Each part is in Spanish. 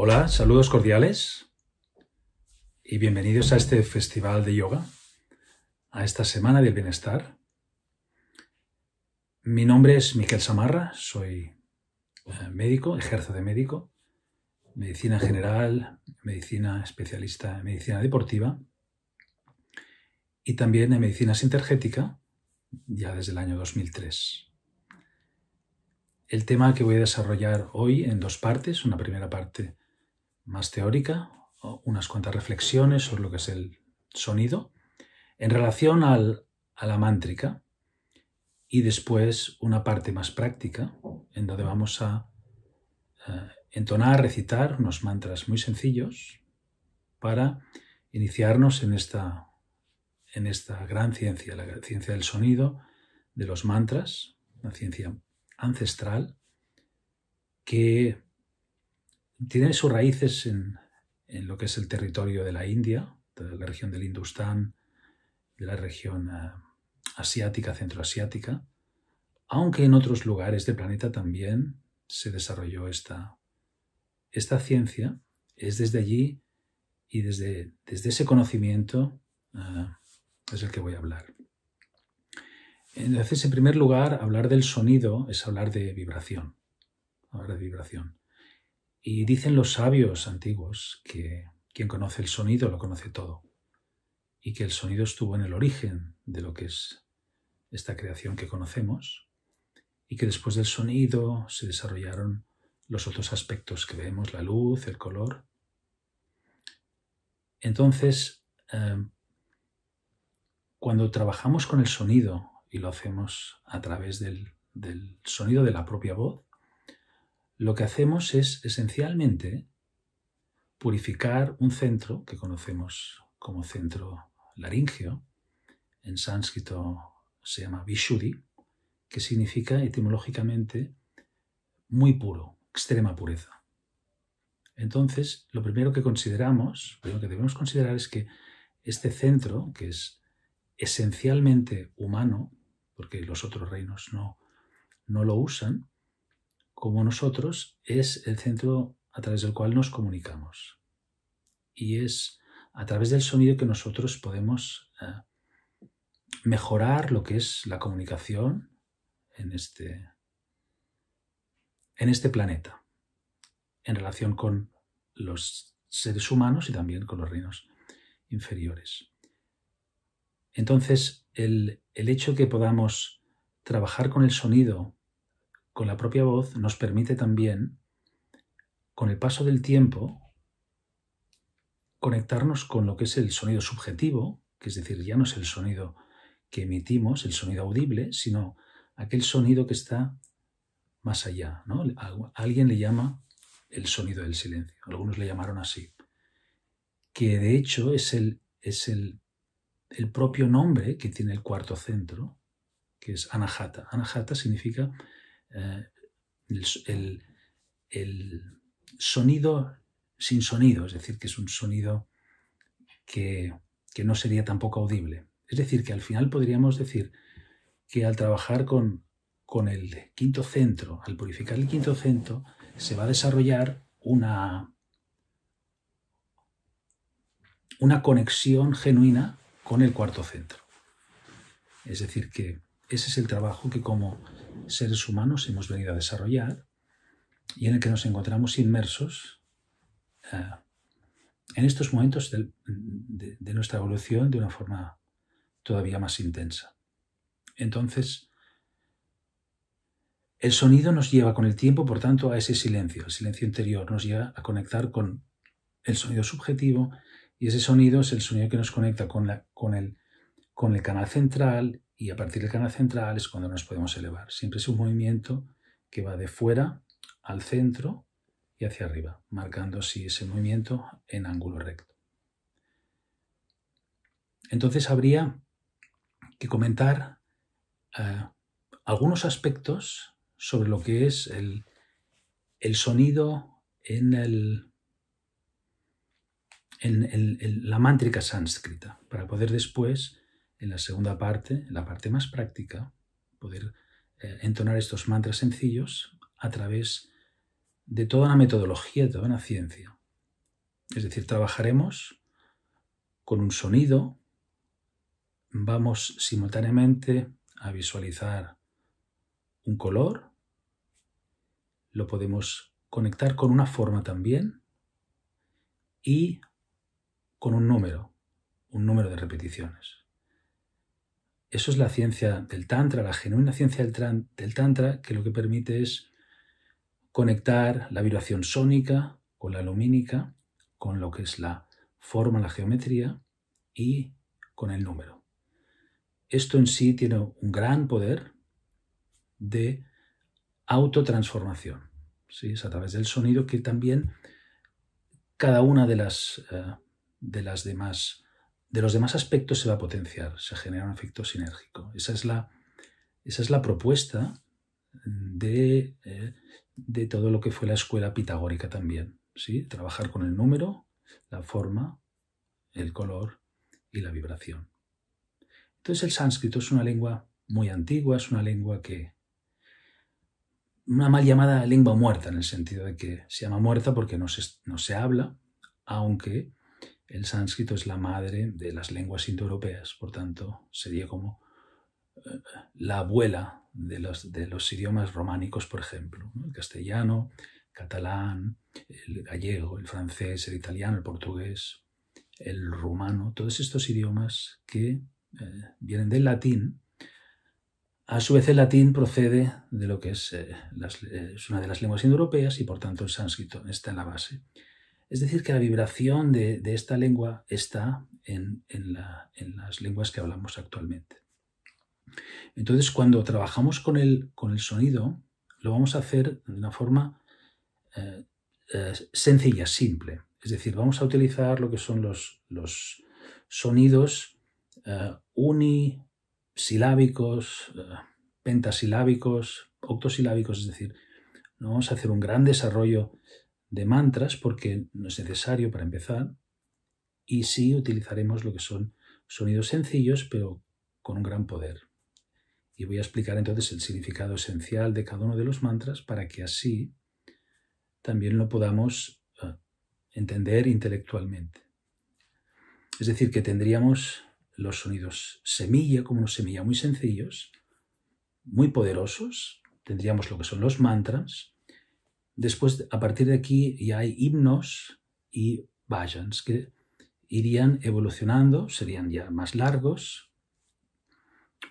Hola, saludos cordiales y bienvenidos a este festival de yoga, a esta semana del bienestar. Mi nombre es Miquel Samarra, soy eh, médico, ejerzo de médico, medicina general, medicina especialista en medicina deportiva y también en medicina sintergética, ya desde el año 2003. El tema que voy a desarrollar hoy en dos partes, una primera parte más teórica, unas cuantas reflexiones sobre lo que es el sonido, en relación al, a la mántrica, y después una parte más práctica, en donde vamos a eh, entonar, recitar unos mantras muy sencillos para iniciarnos en esta, en esta gran ciencia, la ciencia del sonido, de los mantras, una ciencia ancestral que tiene sus raíces en, lo que es el territorio de la India, de la región del Hindustán, de la región eh, asiática, centroasiática, aunque en otros lugares del planeta también se desarrolló esta, esta ciencia, es desde allí y desde, desde ese conocimiento uh, es el que voy a hablar. Entonces, en primer lugar, hablar del sonido es hablar de vibración, hablar de vibración. Y dicen los sabios antiguos que quien conoce el sonido lo conoce todo y que el sonido estuvo en el origen de lo que es esta creación que conocemos y que después del sonido se desarrollaron los otros aspectos que vemos, la luz, el color. Entonces, em, cuando trabajamos con el sonido y lo hacemos a través del, del sonido de la propia voz, lo que hacemos es esencialmente purificar un centro que conocemos como centro laringio, en sánscrito se llama Vishuddhi, que significa etimológicamente muy puro, extrema pureza. Entonces, lo primero que consideramos, lo que debemos considerar es que este centro, que es esencialmente humano, porque los otros reinos no, no lo usan, como nosotros, es el centro a través del cual nos comunicamos. Y es a través del sonido que nosotros podemos eh, mejorar lo que es la comunicación en este, en este planeta, en relación con los seres humanos y también con los reinos inferiores. Entonces, el, el hecho que podamos trabajar con el sonido, con la propia voz, nos permite también, con el paso del tiempo, conectarnos con lo que es el sonido subjetivo, que es decir, ya no es el sonido que emitimos, el sonido audible, sino aquel sonido que está más allá. ¿no? Alguien le llama el sonido del silencio, algunos le llamaron así, que de hecho es el, es el, el propio nombre que tiene el cuarto centro, que es anahata. Anahata significa eh, el, el, sonido sin sonido, es decir, que es un sonido que, que no sería tampoco audible. Es decir, que al final podríamos decir que al trabajar con, con el quinto centro, al purificar el quinto centro, se va a desarrollar una, una conexión genuina con el cuarto centro. Es decir, que ese es el trabajo que como seres humanos hemos venido a desarrollar y en el que nos encontramos inmersos eh, en estos momentos de, nuestra evolución de una forma todavía más intensa. Entonces, el sonido nos lleva con el tiempo, por tanto, a ese silencio. El silencio interior nos lleva a conectar con el sonido subjetivo y ese sonido es el sonido que nos conecta con el canal central y a partir del canal central es cuando nos podemos elevar. Siempre es un movimiento que va de fuera al centro y hacia arriba, marcando así ese movimiento en ángulo recto. Entonces habría que comentar eh, algunos aspectos sobre lo que es el, el sonido en, el, en, la mántrica sánscrita, para poder después, en la segunda parte, la parte más práctica, poder eh, entonar estos mantras sencillos a través de toda una metodología, de toda una ciencia. Es decir, trabajaremos con un sonido, vamos simultáneamente a visualizar un color, lo podemos conectar con una forma también y con un número, un número de repeticiones. Eso es la ciencia del Tantra, la genuina ciencia del, Tantra, que lo que permite es conectar la vibración sónica con la lumínica, con lo que es la forma, la geometría y con el número. Esto en sí tiene un gran poder de autotransformación. ¿sí? Es a través del sonido que también cada una de las, eh, de las demás de los demás aspectos se va a potenciar, se genera un efecto sinérgico. Esa es la, esa es la propuesta de, eh, de, todo lo que fue la escuela pitagórica también. ¿sí? Trabajar con el número, la forma, el color y la vibración. Entonces el sánscrito es una lengua muy antigua, es una lengua que... Una mal llamada lengua muerta, en el sentido de que se llama muerta porque no se, no se habla, aunque el sánscrito es la madre de las lenguas indoeuropeas, por tanto, sería como eh, la abuela de los, idiomas románicos, por ejemplo, el castellano, catalán, el gallego, el francés, el italiano, el portugués, el rumano, todos estos idiomas que eh, vienen del latín. A su vez, el latín procede de lo que es, eh, es una de las lenguas indoeuropeas y por tanto el sánscrito está en la base. Es decir, que la vibración de, esta lengua está en, las lenguas que hablamos actualmente. Entonces, cuando trabajamos con el, sonido, lo vamos a hacer de una forma eh, eh, sencilla, simple. Es decir, vamos a utilizar lo que son los, sonidos uh, unisilábicos, pentasilábicos, octosilábicos, es decir, no vamos a hacer un gran desarrollo de mantras porque no es necesario para empezar y sí utilizaremos lo que son sonidos sencillos pero con un gran poder. Y voy a explicar entonces el significado esencial de cada uno de los mantras para que así también lo podamos eh, entender intelectualmente. Es decir, que tendríamos los sonidos semilla como una semilla muy sencillos, muy poderosos, tendríamos lo que son los mantras, Después, a partir de aquí, ya hay himnos y vayans que irían evolucionando, serían ya más largos,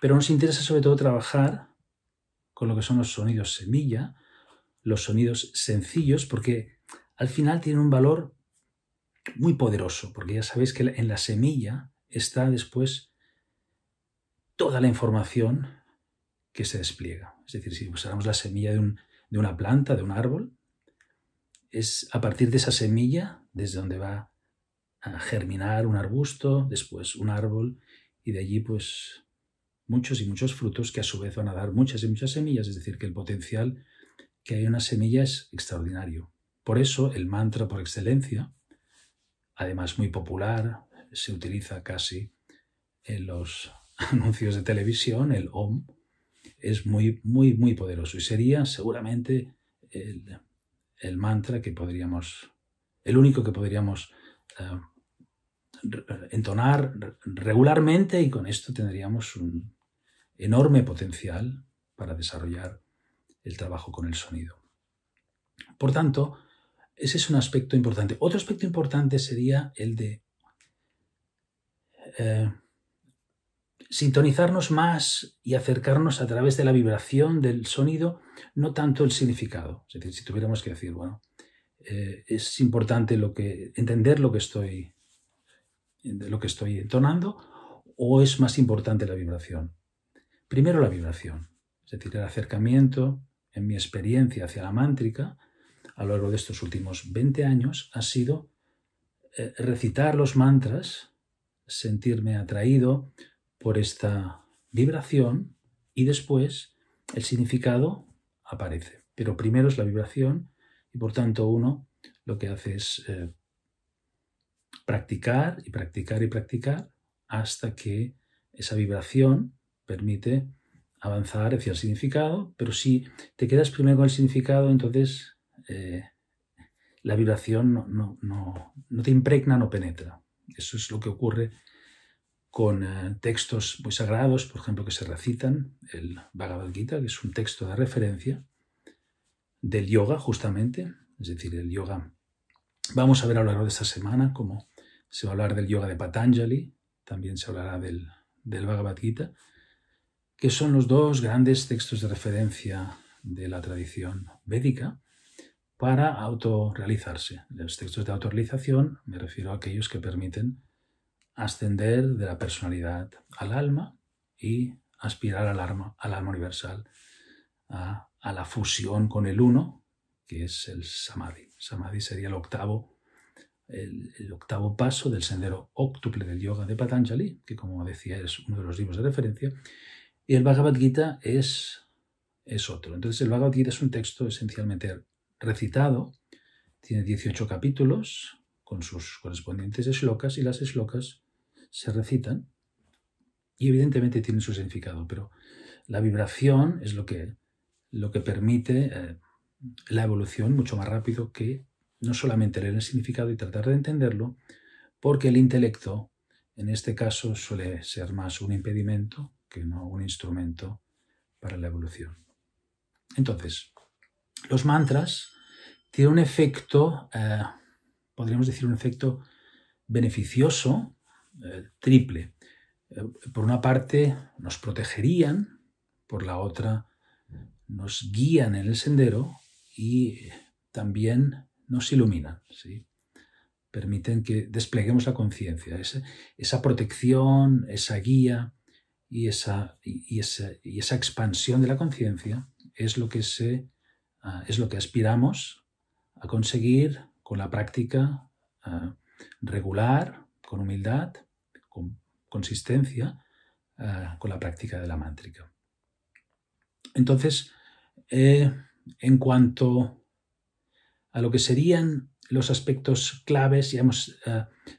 pero nos interesa sobre todo trabajar con lo que son los sonidos semilla, los sonidos sencillos, porque al final tienen un valor muy poderoso, porque ya sabéis que en la semilla está después toda la información que se despliega. Es decir, si usáramos la semilla de, de una planta, de un árbol, es a partir de esa semilla desde donde va a germinar un arbusto, después un árbol y de allí pues muchos y muchos frutos que a su vez van a dar muchas y muchas semillas, es decir, que el potencial que hay en una semilla es extraordinario. Por eso el mantra por excelencia, además muy popular, se utiliza casi en los anuncios de televisión, el OM, es muy, muy, muy poderoso y sería seguramente el, el mantra que podríamos, el único que podríamos eh, entonar regularmente y con esto tendríamos un enorme potencial para desarrollar el trabajo con el sonido. Por tanto, ese es un aspecto importante. Otro aspecto importante sería el de eh, sintonizarnos más y acercarnos a través de la vibración del sonido, no tanto el significado. Es decir, si tuviéramos que decir, bueno, eh, es importante lo que, entender lo que estoy lo que estoy entonando o es más importante la vibración. Primero la vibración, es decir, el acercamiento en mi experiencia hacia la mántrica a lo largo de estos últimos 20 años ha sido eh, recitar los mantras, sentirme atraído por esta vibración y después el significado aparece. Pero primero es la vibración y por tanto uno lo que hace es eh, practicar y practicar y practicar hasta que esa vibración permite avanzar hacia el significado, pero si te quedas primero con el significado, entonces eh, la vibración no, no, te impregna, no penetra. Eso es lo que ocurre con eh, textos muy sagrados, por ejemplo, que se recitan, el Bhagavad Gita, que es un texto de referencia del yoga, justamente, es decir, el yoga. Vamos a ver a lo largo de esta semana cómo se va a hablar del yoga de Patanjali, también se hablará del, del Bhagavad Gita, que son los dos grandes textos de referencia de la tradición védica para autorrealizarse. Los textos de autorrealización me refiero a aquellos que permiten ascender de la personalidad al alma y aspirar al alma, al alma universal, a, la fusión con el uno, que es el samadhi. Samadhi sería el octavo, el, octavo paso del sendero óctuple del yoga de Patanjali, que como decía es uno de los libros de referencia, y el Bhagavad Gita es, es otro. Entonces el Bhagavad Gita es un texto esencialmente recitado, tiene 18 capítulos con sus correspondientes shlokas y las shlokas se recitan y evidentemente tienen su significado, pero la vibración es lo que, lo que permite eh, la evolución mucho más rápido que no solamente leer el significado y tratar de entenderlo, porque el intelecto en este caso suele ser más un impedimento que no un instrumento para la evolución. Entonces, los mantras tienen un efecto, eh, podríamos decir un efecto beneficioso, triple. Eh, por una parte, nos protegerían, por la otra, nos guían en el sendero y también nos iluminan. ¿sí? Permiten que despleguemos la conciencia, esa, esa protección, esa guía, y esa, y esa, y esa expansión de la conciencia es lo que ah, es lo que aspiramos a conseguir con la práctica ah, regular, con humildad, con consistencia, ah, con la práctica de la mántrica. Entonces, eh, en cuanto a lo que serían los aspectos claves digamos,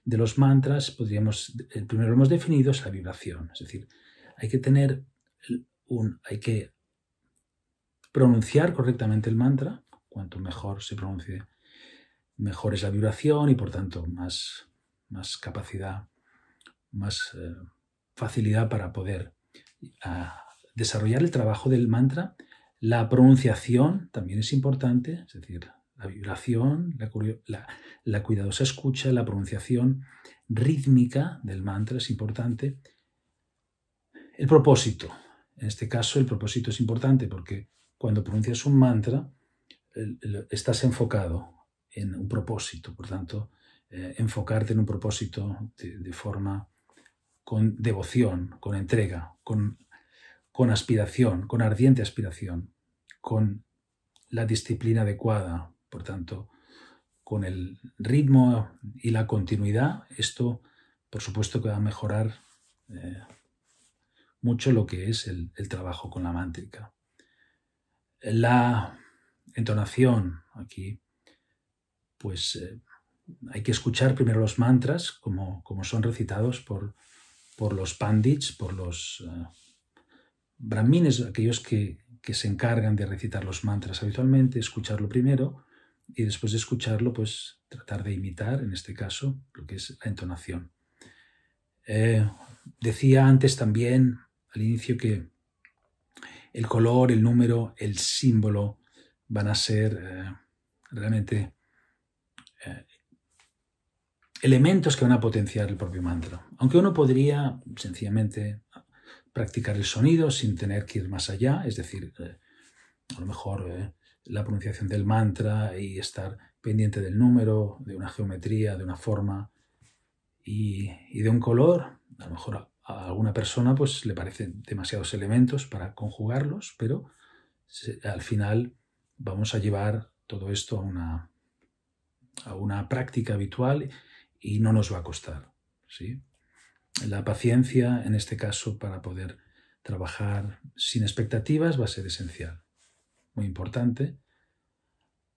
de los mantras, podríamos, el primero lo hemos definido, es la vibración, es decir, hay que tener un, hay que pronunciar correctamente el mantra, cuanto mejor se pronuncie, mejor es la vibración y por tanto más, más capacidad, más eh, facilidad para poder ah, desarrollar el trabajo del mantra. La pronunciación también es importante, es decir, la vibración, la, la cuidadosa escucha, la pronunciación rítmica del mantra es importante el propósito. En este caso, el propósito es importante porque cuando pronuncias un mantra, estás enfocado en un propósito. Por tanto, eh, enfocarte en un propósito de, forma con devoción, con entrega, con, con aspiración, con ardiente aspiración, con la disciplina adecuada, por tanto, con el ritmo y la continuidad, esto por supuesto que va a mejorar eh, mucho lo que es el, trabajo con la mántrica. La entonación aquí, pues eh, hay que escuchar primero los mantras como, como son recitados por, por, los pandits, por los uh, brahmines, aquellos que, que, se encargan de recitar los mantras habitualmente, escucharlo primero y después de escucharlo, pues tratar de imitar, en este caso, lo que es la entonación. Eh, decía antes también al inicio que el color, el número, el símbolo van a ser eh, realmente eh, elementos que van a potenciar el propio mantra. Aunque uno podría sencillamente practicar el sonido sin tener que ir más allá, es decir, eh, a lo mejor la pronunciación del mantra y estar pendiente del número, de una geometría, de una forma y, y de un color, a lo mejor a alguna persona pues le parecen demasiados elementos para conjugarlos, pero al final vamos a llevar todo esto a una, a una práctica habitual y no nos va a costar. ¿sí? La paciencia, en este caso, para poder trabajar sin expectativas va a ser esencial. Muy importante.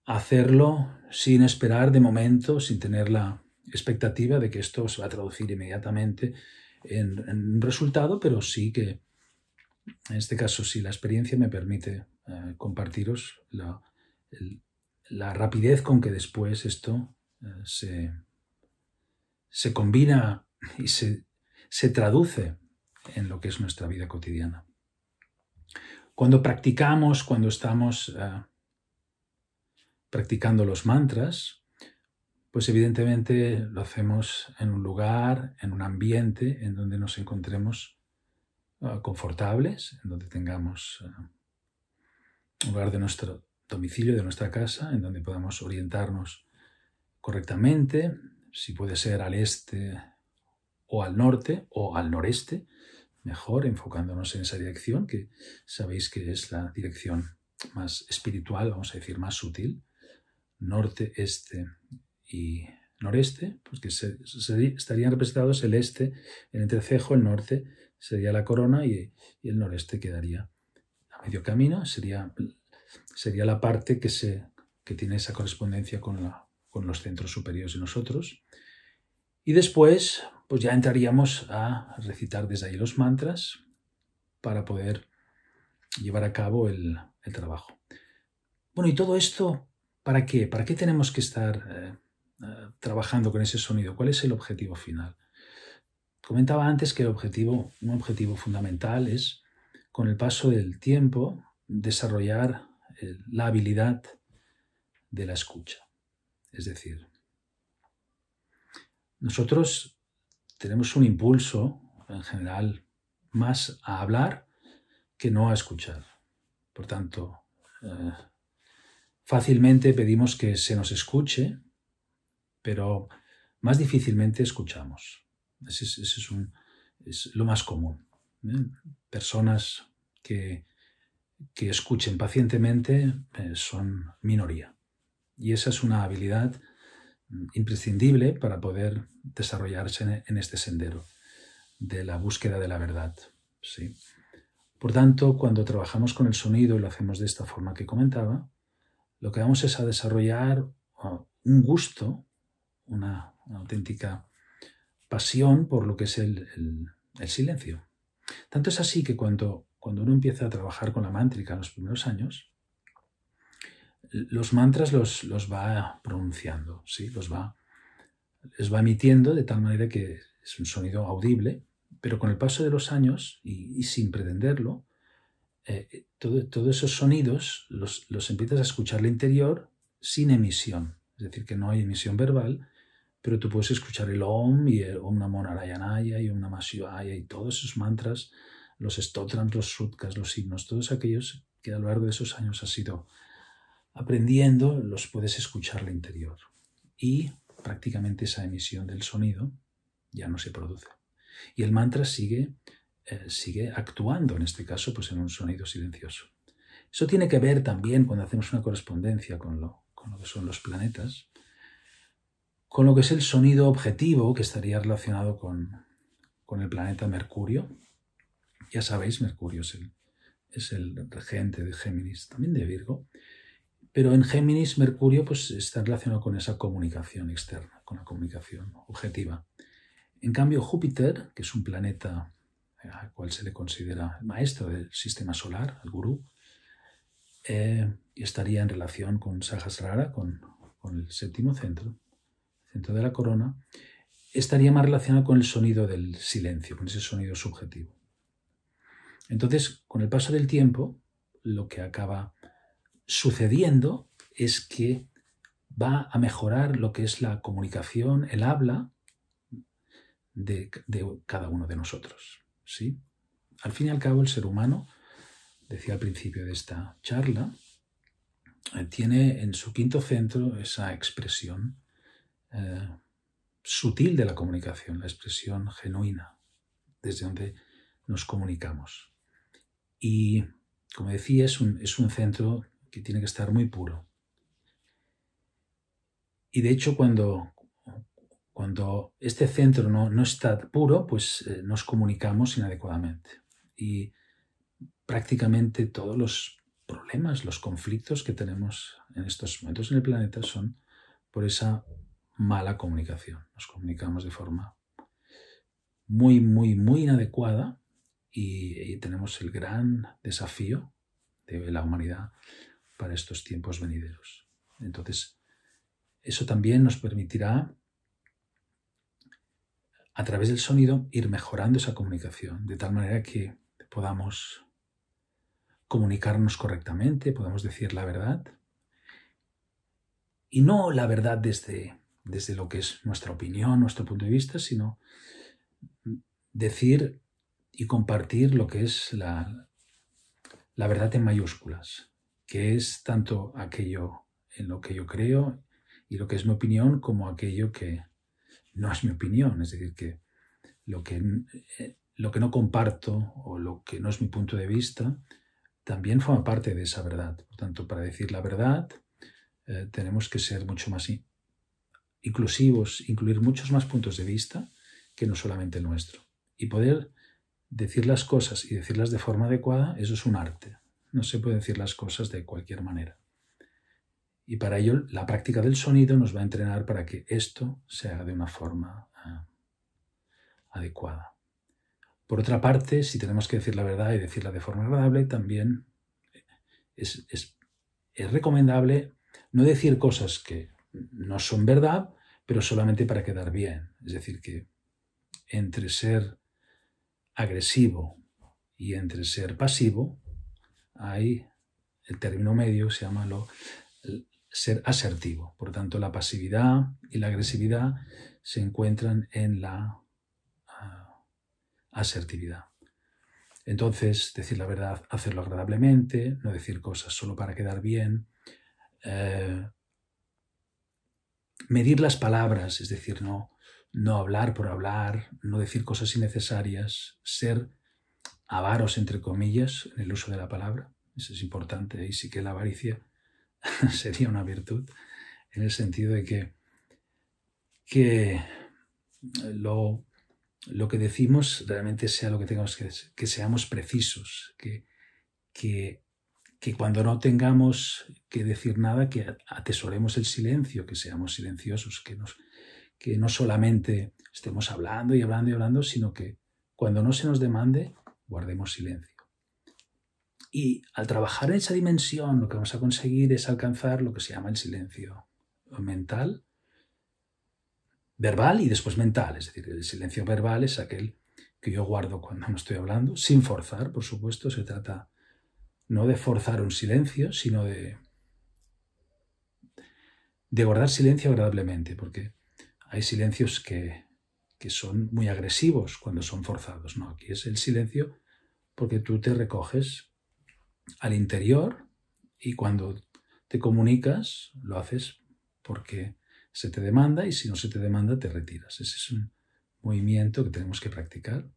Hacerlo sin esperar de momento, sin tener la expectativa de que esto se va a traducir inmediatamente en, un resultado, pero sí que, en este caso, si la experiencia me permite eh, compartiros la, la rapidez con que después esto eh, se, se, combina y se, se, traduce en lo que es nuestra vida cotidiana. Cuando practicamos, cuando estamos uh, practicando los mantras, pues evidentemente lo hacemos en un lugar, en un ambiente en donde nos encontremos uh, confortables, en donde tengamos uh, un lugar de nuestro domicilio, de nuestra casa, en donde podamos orientarnos correctamente, si puede ser al este o al norte o al noreste, mejor enfocándonos en esa dirección, que sabéis que es la dirección más espiritual, vamos a decir, más sutil norte, este y noreste, pues que estarían representados el este, el entrecejo, el norte sería la corona y, el noreste quedaría a medio camino, sería, sería la parte que, se, que tiene esa correspondencia con, la, con los centros superiores de nosotros. Y después, pues ya entraríamos a recitar desde ahí los mantras para poder llevar a cabo el, trabajo. Bueno, y todo esto ¿Para qué? ¿Para qué tenemos que estar eh, eh, trabajando con ese sonido? ¿Cuál es el objetivo final? Comentaba antes que el objetivo, un objetivo fundamental es, con el paso del tiempo, desarrollar eh, la habilidad de la escucha. Es decir, nosotros tenemos un impulso, en general, más a hablar que no a escuchar. Por tanto, Fácilmente pedimos que se nos escuche, pero más difícilmente escuchamos. Ese es, lo más común. ¿eh? Personas que, que, escuchen pacientemente eh, son minoría. Y esa es una habilidad imprescindible para poder desarrollarse en este sendero de la búsqueda de la verdad. ¿sí? Por tanto, cuando trabajamos con el sonido y lo hacemos de esta forma que comentaba, lo que vamos es a desarrollar un gusto, una, auténtica pasión por lo que es el, silencio. Tanto es así que cuando, cuando uno empieza a trabajar con la mántrica en los primeros años, los mantras los, los va pronunciando, ¿sí? los, va, va emitiendo de tal manera que es un sonido audible, pero con el paso de los años y sin pretenderlo, eh, todos esos sonidos los, los, empiezas a escuchar al interior sin emisión. Es decir, que no hay emisión verbal, pero tú puedes escuchar el Om y el Om Namo Narayanaya y Om Namah Shivaya y todos esos mantras, los stotrams, los sutkas, los himnos, todos aquellos que a lo largo de esos años has ido aprendiendo, los puedes escuchar al interior. Y prácticamente esa emisión del sonido ya no se produce. Y el mantra sigue eh, sigue actuando, en este caso, pues en un sonido silencioso. Eso tiene que ver también cuando hacemos una correspondencia con lo, con lo que son los planetas, con lo que es el sonido objetivo que estaría relacionado con, con el planeta Mercurio. Ya sabéis, Mercurio es el, es el regente de Géminis, también de Virgo, pero en Géminis Mercurio pues, está relacionado con esa comunicación externa, con la comunicación objetiva. En cambio, Júpiter, que es un planeta al cual se le considera el maestro del sistema solar, el gurú, eh, estaría en relación con Sahasrara, con, con el séptimo centro, centro de la corona, estaría más relacionado con el sonido del silencio, con ese sonido subjetivo. Entonces, con el paso del tiempo, lo que acaba sucediendo es que va a mejorar lo que es la comunicación, el habla de, de cada uno de nosotros. ¿sí? Al fin y al cabo, el ser humano, decía al principio de esta charla, eh, tiene en su quinto centro esa expresión eh, sutil de la comunicación, la expresión genuina, desde donde nos comunicamos. Y, como decía, es un, es un centro que tiene que estar muy puro. Y de hecho, cuando, cuando este centro no, está puro, pues eh, nos comunicamos inadecuadamente. Y prácticamente todos los problemas, los conflictos que tenemos en estos momentos en el planeta son por esa mala comunicación. Nos comunicamos de forma muy, muy, muy inadecuada y, y tenemos el gran desafío de la humanidad para estos tiempos venideros. Entonces, eso también nos permitirá, a través del sonido, ir mejorando esa comunicación, de tal manera que podamos comunicarnos correctamente, podamos decir la verdad. Y no la verdad desde, desde lo que es nuestra opinión, nuestro punto de vista, sino decir y compartir lo que es la, la verdad en mayúsculas, que es tanto aquello en lo que yo creo y lo que es mi opinión como aquello que no es mi opinión, es decir, que lo que, eh, lo que no comparto o lo que no es mi punto de vista también forma parte de esa verdad. Por tanto, para decir la verdad eh, tenemos que ser mucho más inclusivos, incluir muchos más puntos de vista que no solamente el nuestro. Y poder decir las cosas y decirlas de forma adecuada, eso es un arte. No se puede decir las cosas de cualquier manera. Y para ello la práctica del sonido nos va a entrenar para que esto se haga de una forma ah, adecuada. Por otra parte, si tenemos que decir la verdad y decirla de forma agradable, también es, es recomendable no decir cosas que no son verdad, pero solamente para quedar bien. Es decir, que entre ser agresivo y entre ser pasivo hay el término medio se llama lo, ser asertivo. Por tanto, la pasividad y la agresividad se encuentran en la ah, asertividad. Entonces, decir la verdad, hacerlo agradablemente, no decir cosas solo para quedar bien, eh, medir las palabras, es decir, no, no hablar por hablar, no decir cosas innecesarias, ser avaros, entre comillas, en el uso de la palabra. Eso es importante. Ahí sí que la avaricia sería una virtud, en el sentido de que, que lo, lo que decimos realmente sea lo que tengamos que que seamos precisos, que, que, que cuando no tengamos que decir nada, que atesoremos el silencio, que seamos silenciosos, que nos, que no solamente estemos hablando y hablando y hablando, sino que cuando no se nos demande, guardemos silencio. Y al trabajar en esa dimensión, lo que vamos a conseguir es alcanzar lo que se llama el silencio mental, verbal y después mental. Es decir, el silencio verbal es aquel que yo guardo cuando no estoy hablando, sin forzar, por supuesto. Se trata no de forzar un silencio, sino de, de guardar silencio agradablemente, porque hay silencios que, son muy agresivos cuando son forzados. No, aquí es el silencio porque tú te recoges al interior y cuando te comunicas lo haces porque se te demanda y si no se te demanda te retiras. Ese es un movimiento que tenemos que practicar.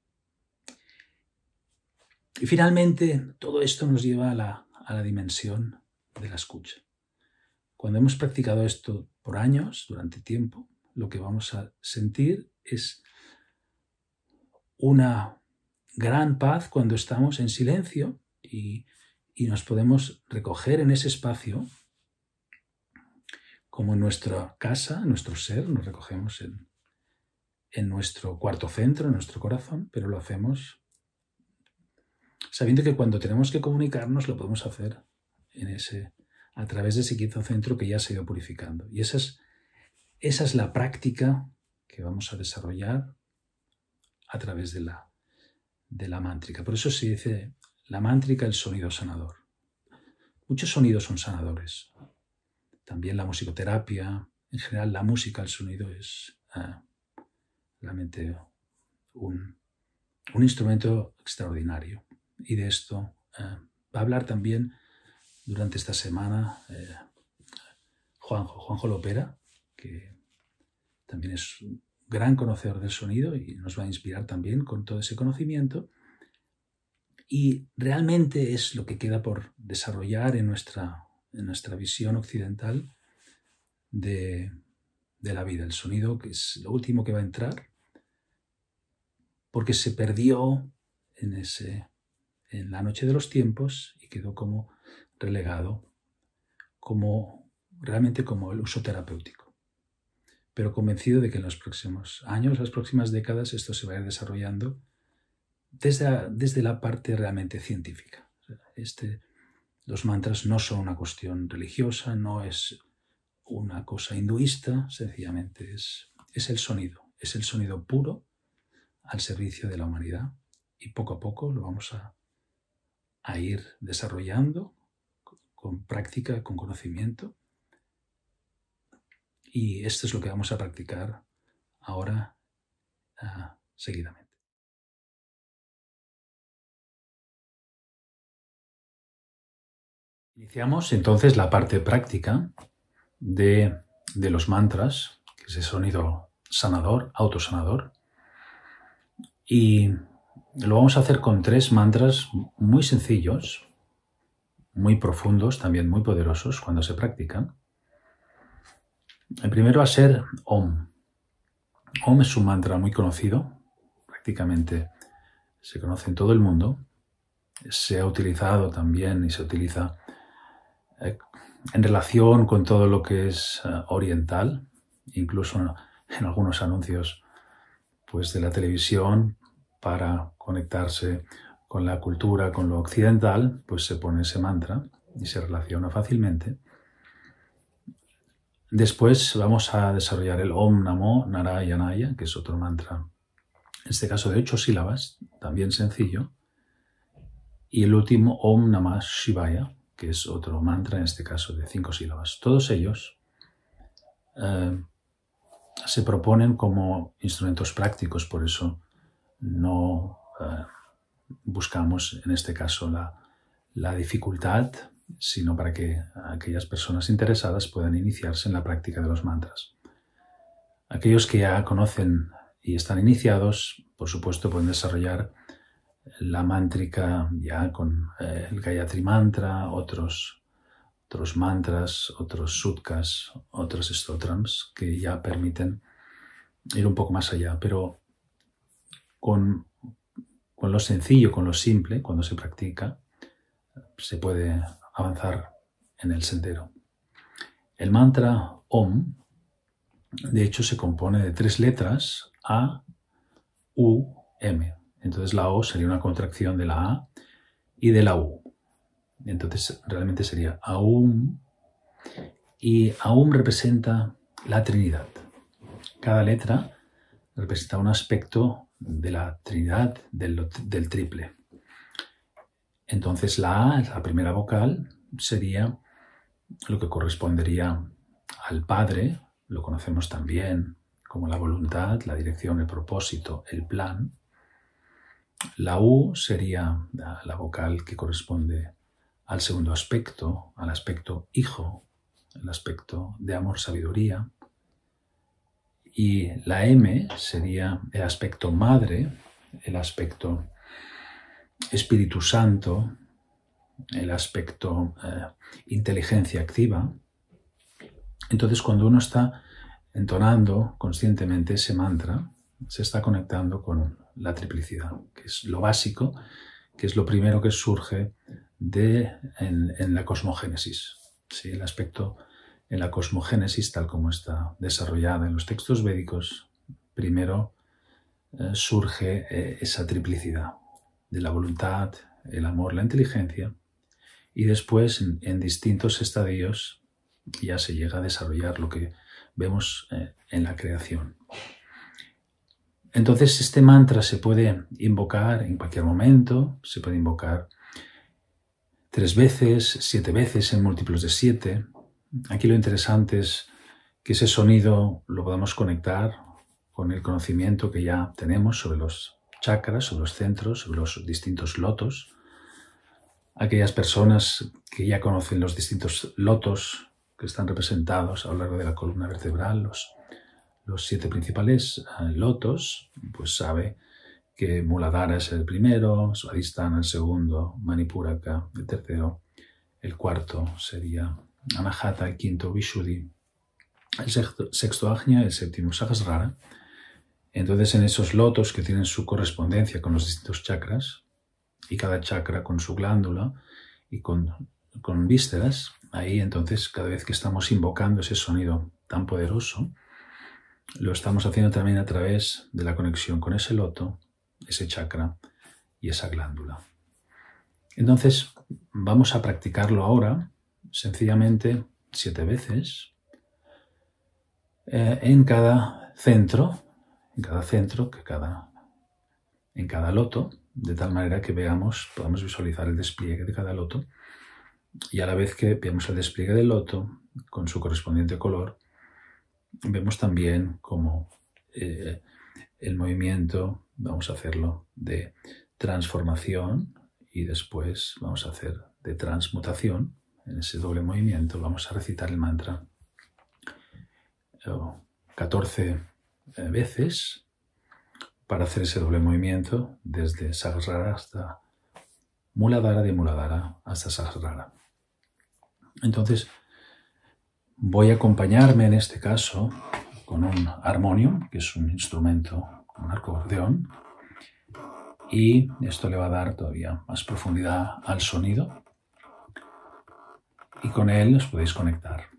Y finalmente todo esto nos lleva a la, a la dimensión de la escucha. Cuando hemos practicado esto por años, durante tiempo, lo que vamos a sentir es una gran paz cuando estamos en silencio y, nos podemos recoger en ese espacio como en nuestra casa, en nuestro ser, nos recogemos en, en nuestro cuarto centro, en nuestro corazón, pero lo hacemos sabiendo que cuando tenemos que comunicarnos lo podemos hacer en ese, a través de ese quinto centro que ya se ha ido purificando. Y esa es esa es la práctica que vamos a desarrollar a través de la, de la mántrica. Por eso se dice la mántrica el sonido sanador. Muchos sonidos son sanadores. También la musicoterapia, en general la música, el sonido es eh, realmente un, instrumento extraordinario. Y de esto eh, va a hablar también durante esta semana eh, Juanjo, Juanjo Lopera, que también es un gran conocedor del sonido y nos va a inspirar también con todo ese conocimiento. Y realmente es lo que queda por desarrollar en nuestra, en nuestra visión occidental de, de la vida. El sonido, que es lo último que va a entrar, porque se perdió en, ese, en la noche de los tiempos y quedó como relegado, como realmente como el uso terapéutico pero convencido de que en los próximos años, las próximas décadas, esto se va a ir desarrollando desde desde la parte realmente científica. Este, los mantras no son una cuestión religiosa, no es una cosa hinduista, sencillamente es, es el sonido, es el sonido puro al servicio de la humanidad y poco a poco lo vamos a, a ir desarrollando con práctica, con conocimiento. Y esto es lo que vamos a practicar ahora uh, seguidamente. Iniciamos entonces la parte práctica de, de los mantras, que es el sonido sanador, autosanador. Y lo vamos a hacer con tres mantras muy sencillos, muy profundos, también muy poderosos cuando se practican. El primero va a ser Om. Om es un mantra muy conocido, prácticamente se conoce en todo el mundo. Se ha utilizado también y se utiliza eh, en relación con todo lo que es eh, oriental, incluso en algunos anuncios pues, de la televisión para conectarse con la cultura, con lo occidental, pues se pone ese mantra y se relaciona fácilmente. Después vamos a desarrollar el Om Namo Narayanaya, que es otro mantra, en este caso de ocho sílabas, también sencillo. Y el último Om Namah Shivaya, que es otro mantra, en este caso de cinco sílabas. Todos ellos eh, se proponen como instrumentos prácticos, por eso no eh, buscamos en este caso la, la dificultad, sino para que aquellas personas interesadas puedan iniciarse en la práctica de los mantras. Aquellos que ya conocen y están iniciados, por supuesto, pueden desarrollar la mántrica ya con eh, el Gayatri Mantra, otros, otros mantras, otros sutkas, otros stotrams que ya permiten ir un poco más allá. Pero con, con lo sencillo, con lo simple, cuando se practica, se puede avanzar en el sendero. El mantra Om, de hecho, se compone de tres letras, A, U, M. Entonces la O sería una contracción de la A y de la U. Entonces realmente sería Aum y Aum representa la Trinidad. Cada letra representa un aspecto de la Trinidad, del, del triple. Entonces la A, la primera vocal, sería lo que correspondería al Padre, lo conocemos también como la voluntad, la dirección, el propósito, el plan. La U sería la vocal que corresponde al segundo aspecto, al aspecto hijo, el aspecto de amor, sabiduría. Y la M sería el aspecto madre, el aspecto Espíritu Santo, el aspecto eh, inteligencia activa. Entonces, cuando uno está entonando conscientemente ese mantra, se está conectando con la triplicidad, que es lo básico, que es lo primero que surge en, la cosmogénesis. El aspecto en la cosmogénesis, tal como está desarrollada en los textos védicos, primero eh, surge eh, esa triplicidad de la voluntad, el amor, la inteligencia, y después en, distintos estadios ya se llega a desarrollar lo que vemos eh, en la creación. Entonces este mantra se puede invocar en cualquier momento, se puede invocar tres veces, siete veces en múltiplos de siete. Aquí lo interesante es que ese sonido lo podamos conectar con el conocimiento que ya tenemos sobre los chakras, sobre los centros, sobre los distintos lotos. Aquellas personas que ya conocen los distintos lotos que están representados a lo largo de la columna vertebral, los los siete principales eh, lotos, pues sabe que Muladhara es el primero, Swadhisthana el segundo, Manipuraka el tercero, el cuarto sería Anahata, el quinto Vishuddhi, el sexto, sexto el séptimo Sahasrara. Entonces en esos lotos que tienen su correspondencia con los distintos chakras, y cada chakra con su glándula y con, vísceras, ahí entonces cada vez que estamos invocando ese sonido tan poderoso, lo estamos haciendo también a través de la conexión con ese loto, ese chakra y esa glándula. Entonces, vamos a practicarlo ahora, sencillamente siete veces, eh, en cada centro, en cada centro, que cada, en cada loto, de tal manera que veamos, podamos visualizar el despliegue de cada loto y a la vez que vemos el despliegue del loto con su correspondiente color, vemos también como eh, el movimiento, vamos a hacerlo de transformación y después vamos a hacer de transmutación. En ese doble movimiento vamos a recitar el mantra 14 eh, eh, veces para hacer ese doble movimiento desde Sahasrara hasta Muladhara, de Muladhara hasta Sahasrara. Entonces, voy a acompañarme en este caso con un armonium, que es un instrumento, un acordeón, y esto le va a dar todavía más profundidad al sonido y con él os podéis conectar.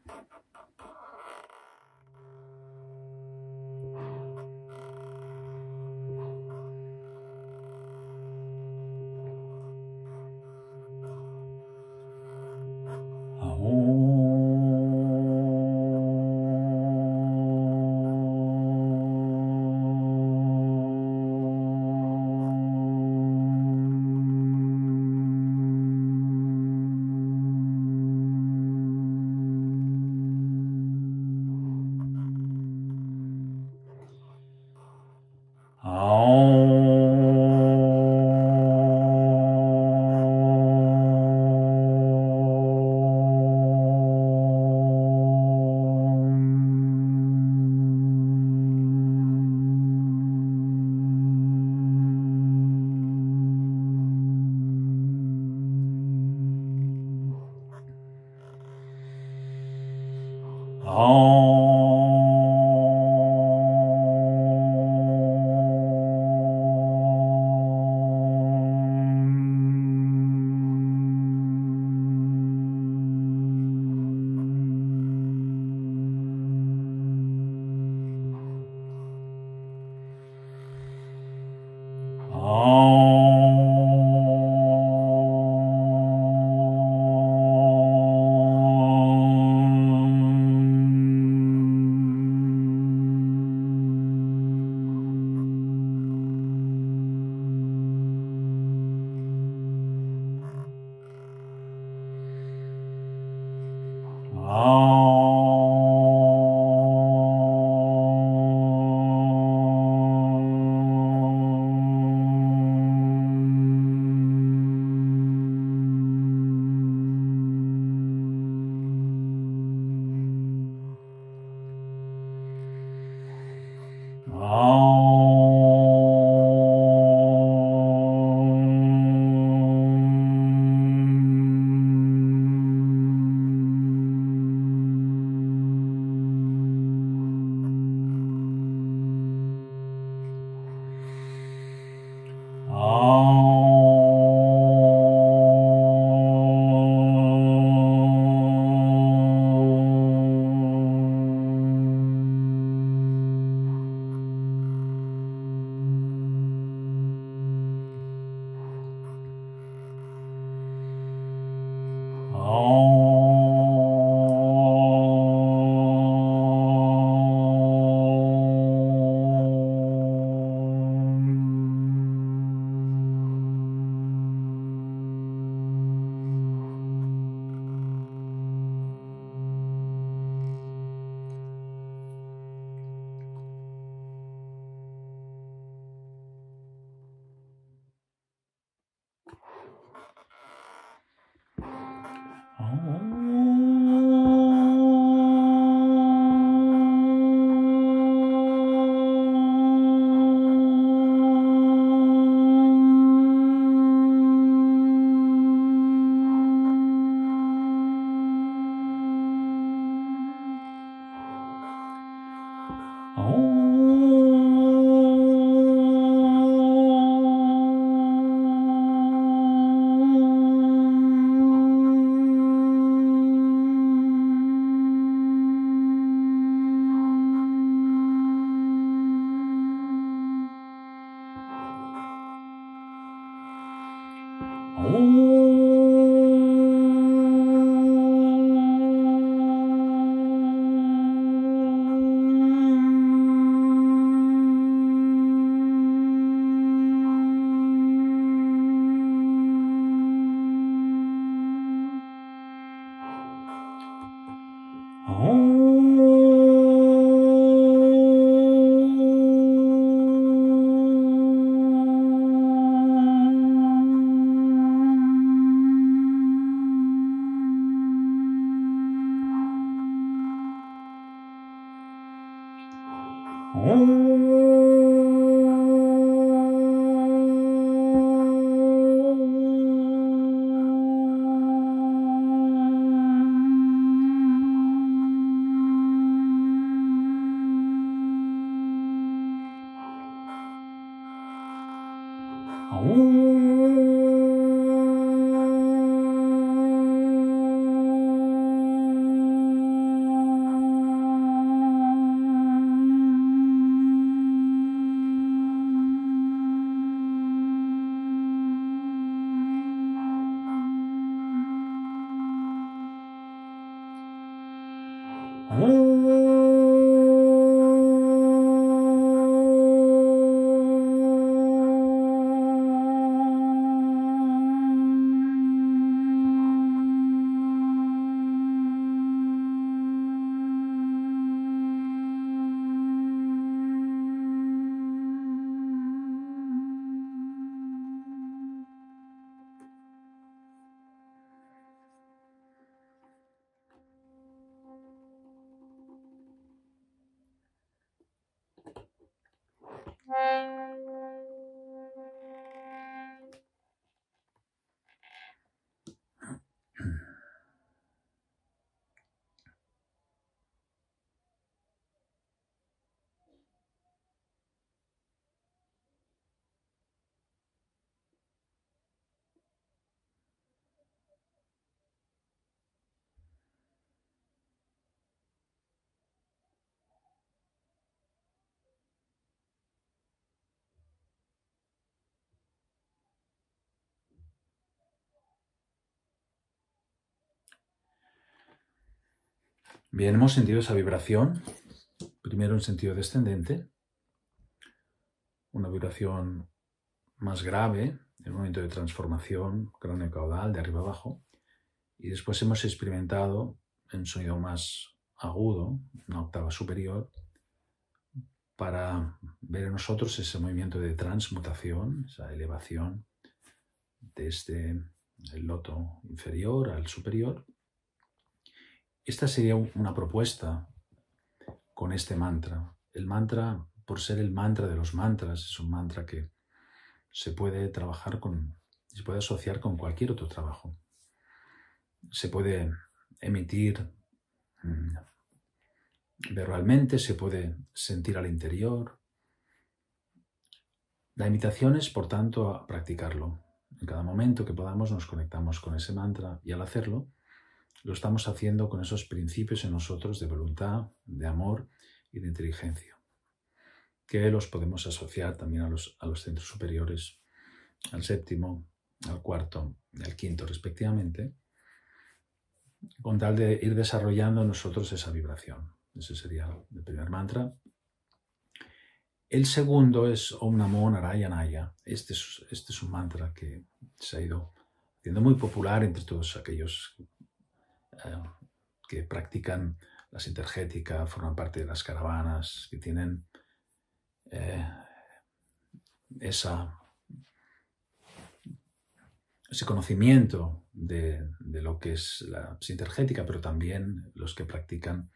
Oh. Bien, hemos sentido esa vibración, primero en sentido descendente, una vibración más grave, en un momento de transformación cráneo-caudal, de arriba abajo, y después hemos experimentado en sonido más agudo, una octava superior, para ver en nosotros ese movimiento de transmutación, esa elevación desde el loto inferior al superior, esta sería una propuesta con este mantra. El mantra, por ser el mantra de los mantras, es un mantra que se puede trabajar con, se puede asociar con cualquier otro trabajo. Se puede emitir mm, verbalmente, se puede sentir al interior. La invitación es, por tanto, a practicarlo. En cada momento que podamos nos conectamos con ese mantra y al hacerlo lo estamos haciendo con esos principios en nosotros de voluntad, de amor y de inteligencia, que los podemos asociar también a los, a los centros superiores, al séptimo, al cuarto y al quinto respectivamente, con tal de ir desarrollando en nosotros esa vibración. Ese sería el primer mantra. El segundo es Om Namo Narayanaya. Este es, este es un mantra que se ha ido haciendo muy popular entre todos aquellos eh, que practican la sintergética, forman parte de las caravanas, que tienen eh, ese conocimiento de, lo que es la sintergética, pero también los que practican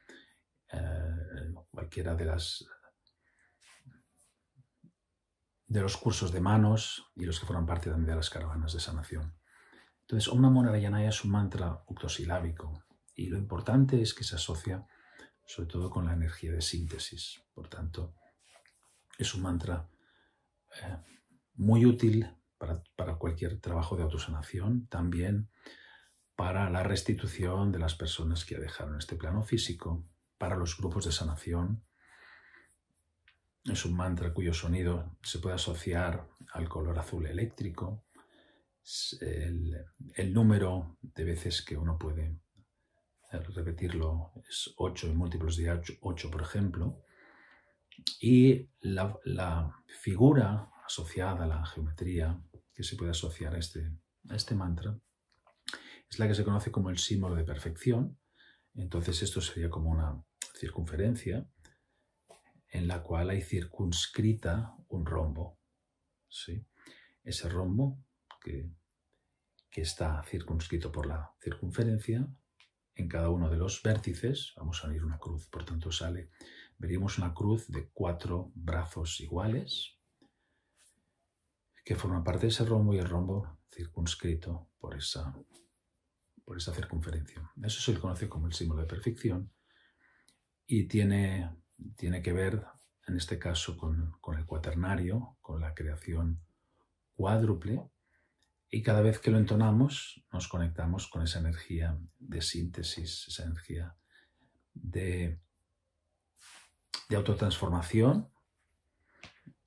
eh, cualquiera de las de los cursos de manos y los que forman parte también de las caravanas de sanación. Entonces, Om Namo Narayanaya es un mantra octosilábico y lo importante es que se asocia sobre todo con la energía de síntesis. Por tanto, es un mantra eh, muy útil para, para, cualquier trabajo de autosanación, también para la restitución de las personas que dejaron este plano físico, para los grupos de sanación. Es un mantra cuyo sonido se puede asociar al color azul eléctrico, el, número de veces que uno puede repetirlo es 8 y múltiplos de 8, por ejemplo. Y la, figura asociada a la geometría que se puede asociar a este, a este mantra es la que se conoce como el símbolo de perfección. Entonces esto sería como una circunferencia en la cual hay circunscrita un rombo. ¿sí? Ese rombo que, está circunscrito por la circunferencia, en cada uno de los vértices vamos a unir una cruz, por tanto sale veríamos una cruz de cuatro brazos iguales que forman parte de ese rombo y el rombo circunscrito por esa, por esa circunferencia. Eso se le conoce como el símbolo de perfección y tiene, tiene que ver, en este caso, con, con el cuaternario, con la creación cuádruple, y cada vez que lo entonamos nos conectamos con esa energía de síntesis, esa energía de, de autotransformación.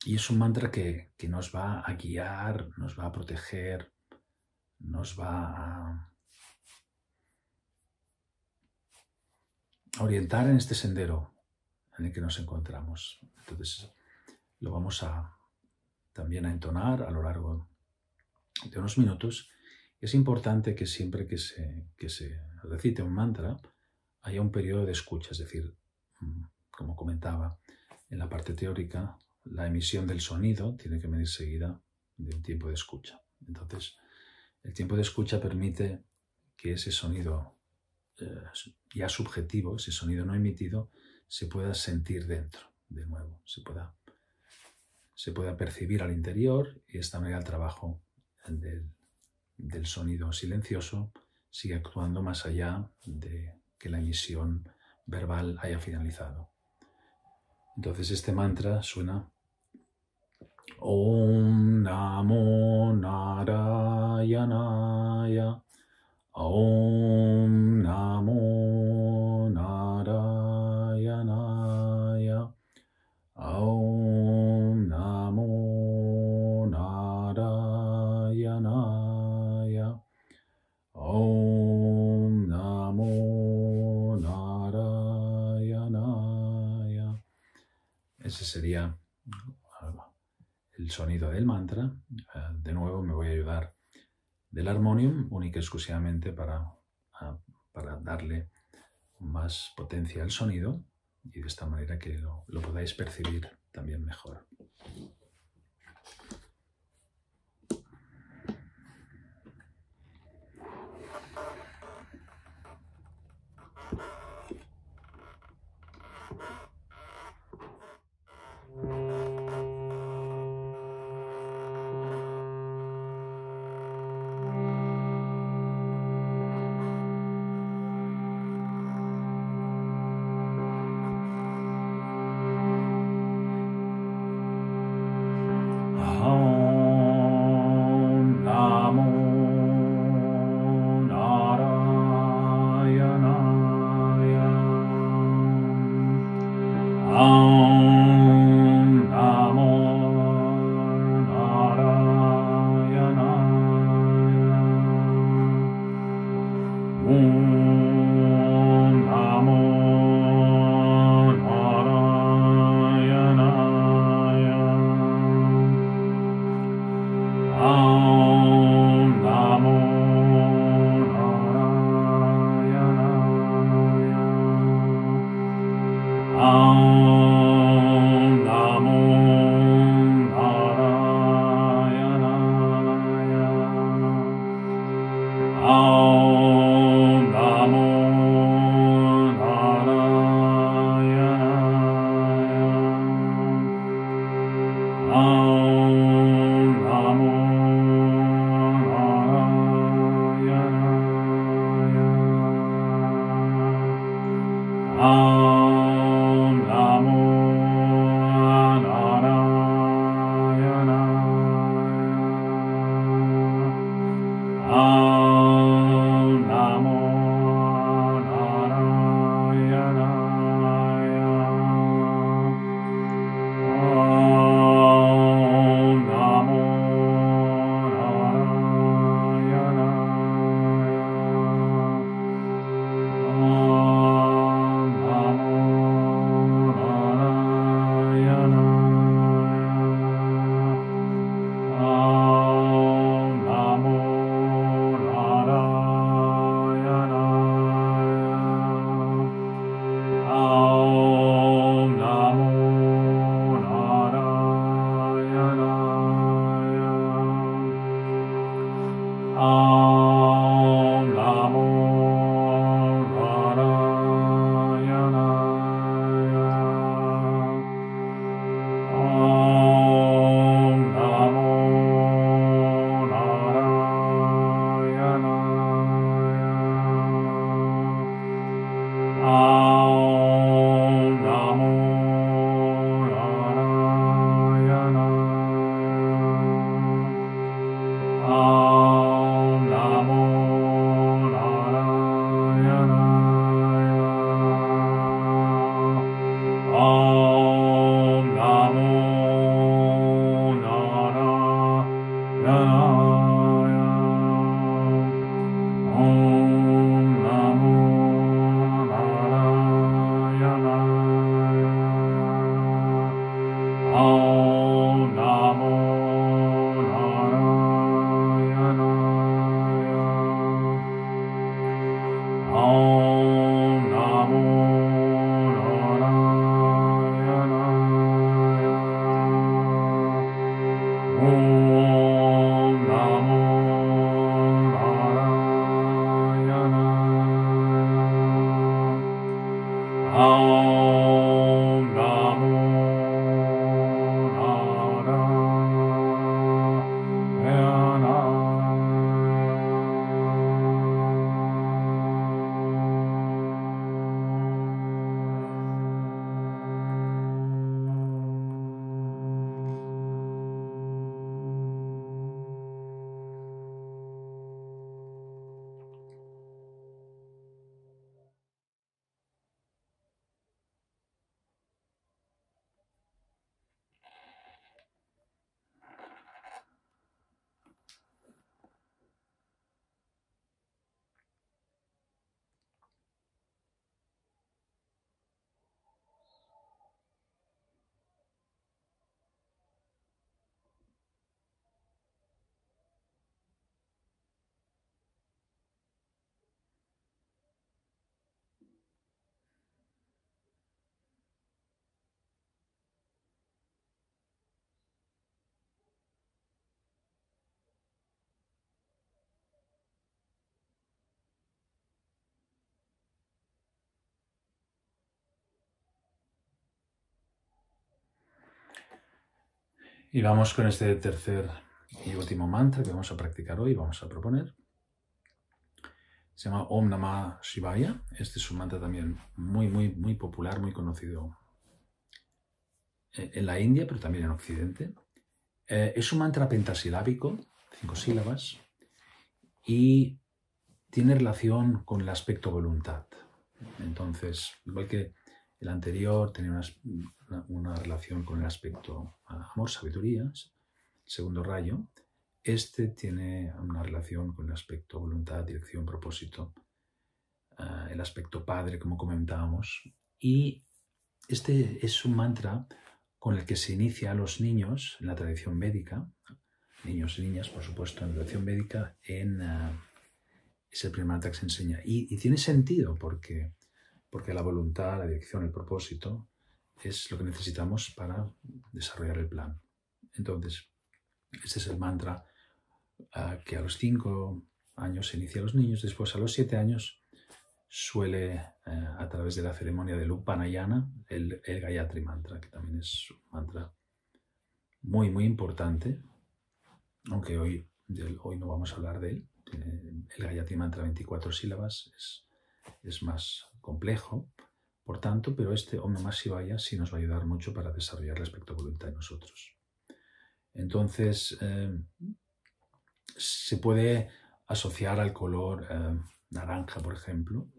Y es un mantra que, que, nos va a guiar, nos va a proteger, nos va a orientar en este sendero en el que nos encontramos. Entonces lo vamos a también a entonar a lo largo de unos minutos. Es importante que siempre que se, que se recite un mantra haya un periodo de escucha, es decir, mm, como comentaba en la parte teórica, la emisión del sonido tiene que venir seguida de un tiempo de escucha. Entonces, el tiempo de escucha permite que ese sonido eh, ya subjetivo, ese sonido no emitido, se pueda sentir dentro de nuevo, se pueda, se pueda percibir al interior y de esta manera el trabajo del, sonido silencioso sigue actuando más allá de que la emisión verbal haya finalizado. Entonces este mantra suena Om Namo Narayanaya Om Namo el sonido del mantra. De nuevo me voy a ayudar del armonium única y exclusivamente para, para darle más potencia al sonido y de esta manera que lo, lo podáis percibir también mejor. Y vamos con este tercer y último mantra que vamos a practicar hoy, vamos a proponer. Se llama Om Namah Shivaya. Este es un mantra también muy, muy, muy popular, muy conocido en la India, pero también en Occidente. Eh, es un mantra pentasilábico, cinco sílabas, y tiene relación con el aspecto voluntad. Entonces, igual que el anterior tenía una, relación con el aspecto amor, sabiduría, segundo rayo, este tiene una relación con el aspecto voluntad, dirección, propósito, uh, el aspecto padre, como comentábamos. Y este es un mantra con el que se inicia a los niños en la tradición védica, niños y niñas, por supuesto, en la tradición védica, en, uh, es el primer mantra que se enseña. Y, tiene sentido porque, porque la voluntad, la dirección, el propósito es lo que necesitamos para desarrollar el plan. Entonces, este es el mantra uh, que a los cinco años se inicia a los niños, después a los siete años suele, uh, a través de la ceremonia de Upanayana, el, el Gayatri Mantra, que también es un mantra muy, muy importante, aunque hoy, hoy no vamos a hablar de él. El Gayatri Mantra 24 sílabas es, es más complejo, por tanto, pero este Om Namah Shivaya sí nos va a ayudar mucho para desarrollar el aspecto voluntad en nosotros. Entonces, eh, se puede asociar al color eh, naranja, por ejemplo,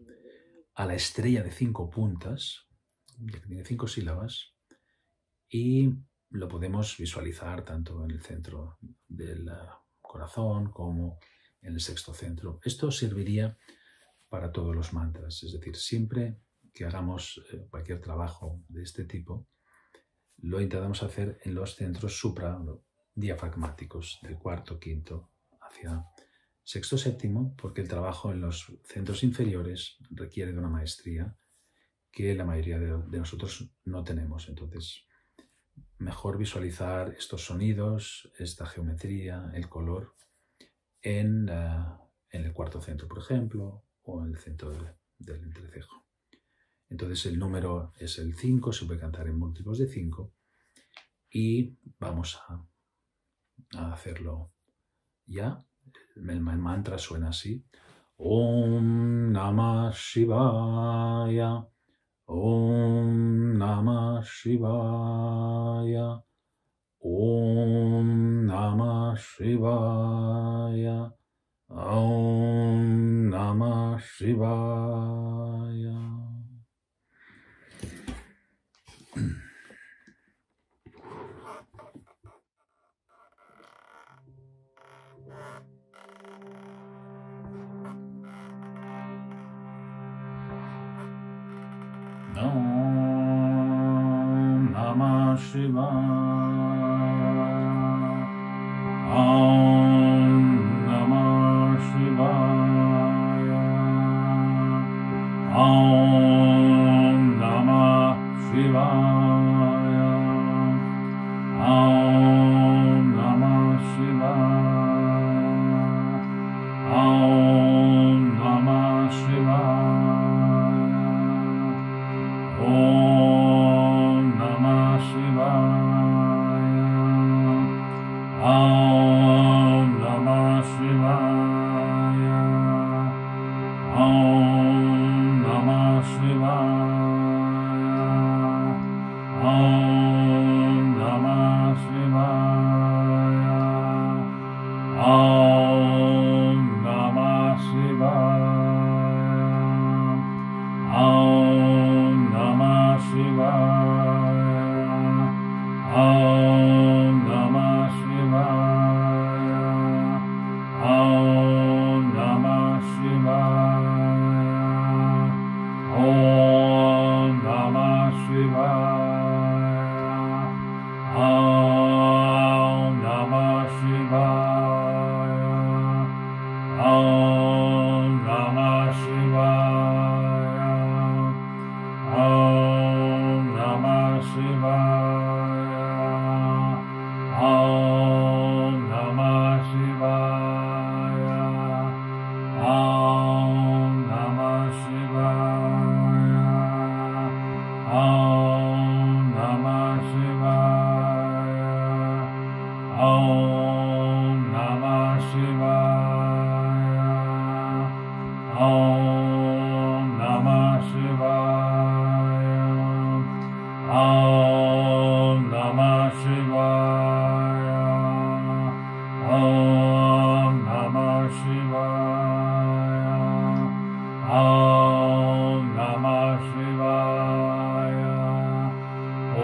a la estrella de cinco puntas, que tiene cinco sílabas, y lo podemos visualizar tanto en el centro del corazón como en el sexto centro. Esto serviría para todos los mantras, es decir, siempre que hagamos eh, cualquier trabajo de este tipo, lo intentamos hacer en los centros supradiafragmáticos, del cuarto, quinto, hacia sexto, séptimo, porque el trabajo en los centros inferiores requiere de una maestría que la mayoría de, nosotros no tenemos. Entonces, mejor visualizar estos sonidos, esta geometría, el color, en, en el cuarto centro, por ejemplo, o en el centro del, entrecejo. Entonces el número es el 5, se puede cantar en múltiplos de 5 y vamos a, hacerlo ya. El mantra suena así. Om Namah Shivaya. Om Namah Shivaya. Om Namah Shivaya. Om Namah Shivaya.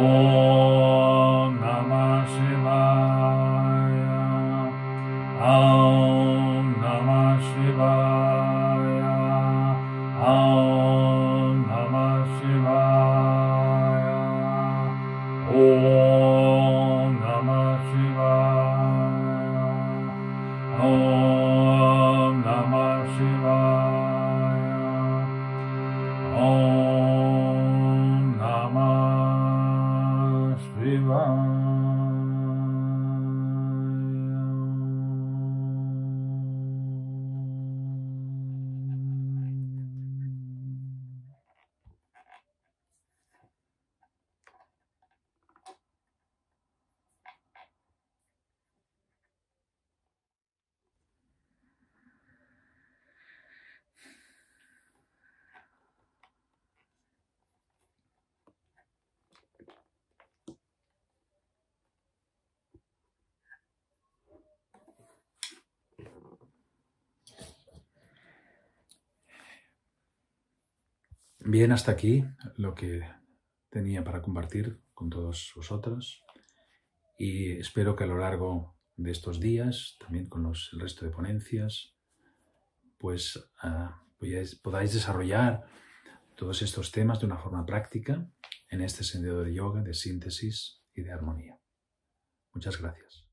Música Bien, hasta aquí lo que tenía para compartir con todos vosotros y espero que a lo largo de estos días, también con los, el resto de ponencias, pues ah, podáis, podáis desarrollar todos estos temas de una forma práctica en este sendero de yoga, de síntesis y de armonía. Muchas gracias.